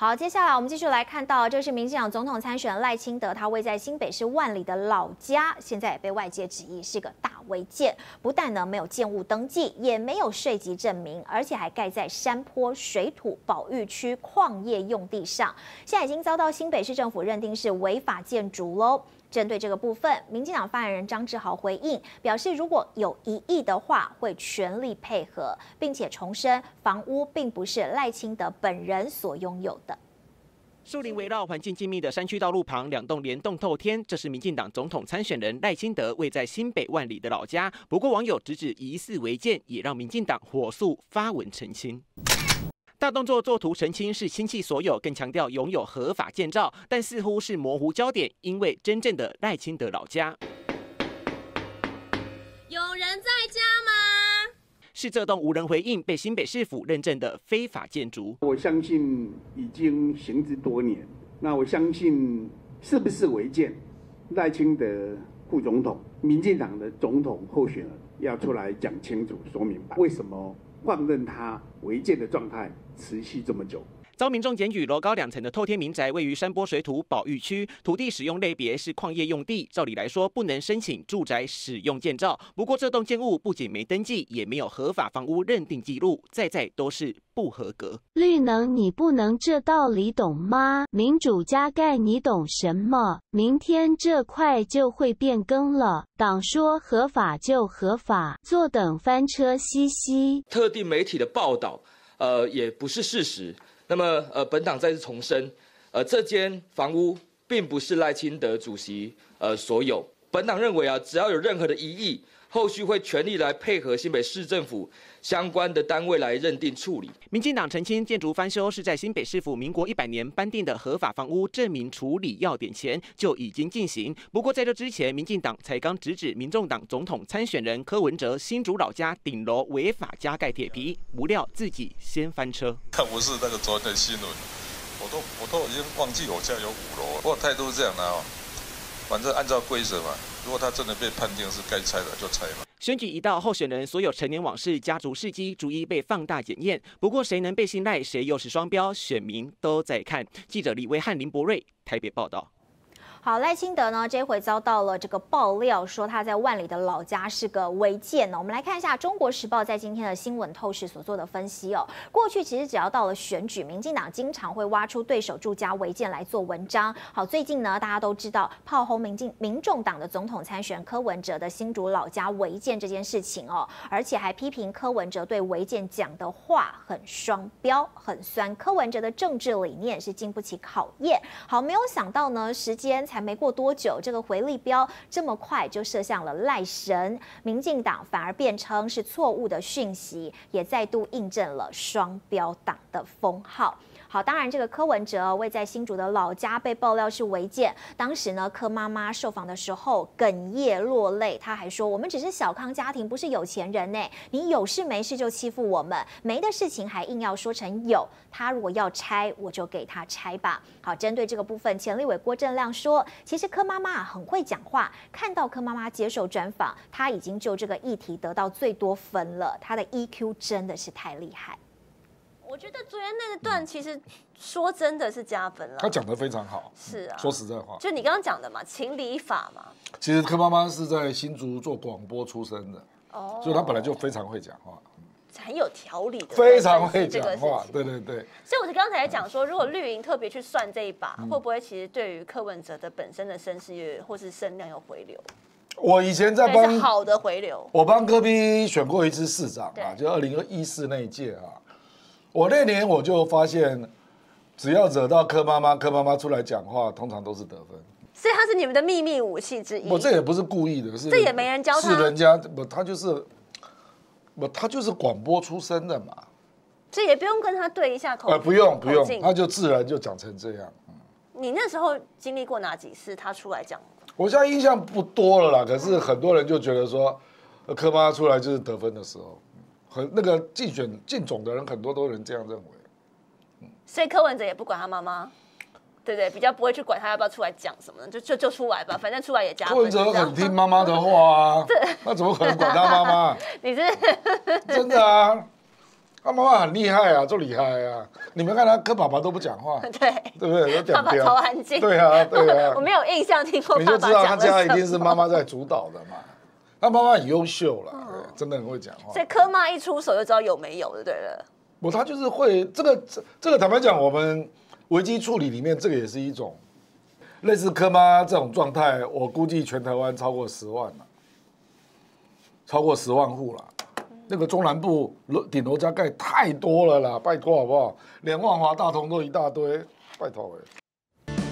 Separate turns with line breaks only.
好，接下来我们继续来看到，这是民进党总统参选赖清德，他位在新北市万里的老家，现在也被外界指疑是个大违建，不但呢没有建物登记，也没有税籍证明，而且还盖在山坡水土保育区矿业用地上，现在已经遭到新北市政府认定是违法建筑喽。针对这个部分，民进党发言人张志豪回应表示，如果有异议的话，会全力配合，并且重申房屋并不是赖清德本人所拥有的。
树林围绕、环境静谧的山区道路旁，两栋联动透天。这是民进党总统参选人赖清德位在新北万里的老家。不过，网友直指疑似违建，也让民进党火速发文澄清。大动作作图澄清是亲戚所有，更强调拥有合法建造，但似乎是模糊焦点，因为真正的赖清德老家。
有人在家吗？
是这栋无人回应、被新北市府认证的非法建筑。
我相信已经行之多年。那我相信是不是违建？赖清德副总统、民进党的总统候选人要出来讲清楚、说明白，为什么？放任他违建的状态持续这么久，
遭民众检举，楼高两层的透天民宅位于山坡水土保育区，土地使用类别是矿业用地，照理来说不能申请住宅使用建造。不过这栋建物不仅没登记，也没有合法房屋认定记录，在在都是不合格。
绿能你不能这道理懂吗？民主加盖你懂什么？明天这块就会变更了。党说合法就合法，坐等翻车嘻嘻。
特定媒体的报道，呃，也不是事实。那么，呃，本党再次重申，呃，这间房屋并不是赖清德主席呃所有。本党认为啊，只要有任何的疑义。后续会全力来配合新北市政府相关的单位来认定处理。
民进党澄清，建筑翻修是在新北市府民国一百年颁定的合法房屋证明处理要点前就已经进行。不过在这之前，民进党才刚直指民众党总统参选人柯文哲新竹老家顶楼违法加盖铁皮，不料自己先翻车。
看不是那个昨天的新闻，我都我都已经忘记我家有五楼。不过态度是这样的哦，反正按照规则嘛。如果他真的被判定是该拆的，就拆嘛。
选举一到，候选人所有陈年往事、家族事迹，逐一被放大检验。不过，谁能被信赖，谁又是双标，选民都在看。记者李威汉、林博瑞台北报道。
好，赖清德呢，这回遭到了这个爆料，说他在万里的老家是个违建呢。我们来看一下《中国时报》在今天的新闻透视所做的分析哦。过去其实只要到了选举，民进党经常会挖出对手住家违建来做文章。好，最近呢，大家都知道炮轰民进民众党的总统参选柯文哲的新竹老家违建这件事情哦，而且还批评柯文哲对违建讲的话很双标、很酸。柯文哲的政治理念是经不起考验。好，没有想到呢，时间。才没过多久，这个回力标这么快就射向了赖神，民进党反而辩称是错误的讯息，也再度印证了双标党的封号。好，当然这个柯文哲位在新竹的老家被爆料是违建，当时呢柯妈妈受访的时候哽咽落泪，他还说我们只是小康家庭，不是有钱人呢，你有事没事就欺负我们，没的事情还硬要说成有，他如果要拆，我就给他拆吧。好，针对这个部分，前立委郭正亮说，其实柯妈妈很会讲话，看到柯妈妈接受专访，他已经就这个议题得到最多分了，他的 EQ 真的是太厉害。
我觉得昨天那个段其实说真的是加分了。
他讲的非常好。
是啊。
说实在话，
就你刚刚讲的嘛，情理法嘛。
其实柯妈妈是在新竹做广播出身的，哦，所以她本来就非常会讲话，
很有条理的，
非常会讲话。对对对。
所以我就刚才讲说，如果绿营特别去算这一把，会不会其实对于柯文哲的本身的声势或是声量有回流？
我以前在帮
好的回流，
我帮柯 P 选过一次市长啊，就二零二一四那一届啊。我那年我就发现，只要惹到柯妈妈，柯妈妈出来讲话，通常都是得分。
所以他是你们的秘密武器之一。
我这也不是故意的，是
这也没人教他，
是人家不，他就是不，他就是广播出身的嘛。
所以也不用跟他对一下口。
呃，不用不用，他就自然就讲成这样。
你那时候经历过哪几次他出来讲？
我现在印象不多了啦，可是很多人就觉得说，柯妈出来就是得分的时候。很那个竞选竞总的人很多都人这样认为，
嗯，所以柯文哲也不管他妈妈，对不对？比较不会去管他要不要出来讲什么，就就就出来吧，反正出来也加。
柯文哲很听妈妈的话啊，对，那怎么可能管他妈妈？
你是
真的啊？他妈妈很厉害啊，就厉害啊！你们看他跟爸爸都不讲话，
对
对不对？
爸爸超安静。
对啊，对啊。
我没有印象听过
你就知道他家一定是妈妈在主导的嘛。他妈妈很优秀了，真的很会讲话。
所以柯妈一出手就知道有没有的，对了。
不，他就是会这个这这个坦白讲，我们危机处理里面这个也是一种类似柯妈这种状态，我估计全台湾超过十万了，超过十万户了。那个中南部楼顶楼加盖太多了啦，拜托好不好？连万华、大同都一大堆，拜托哎。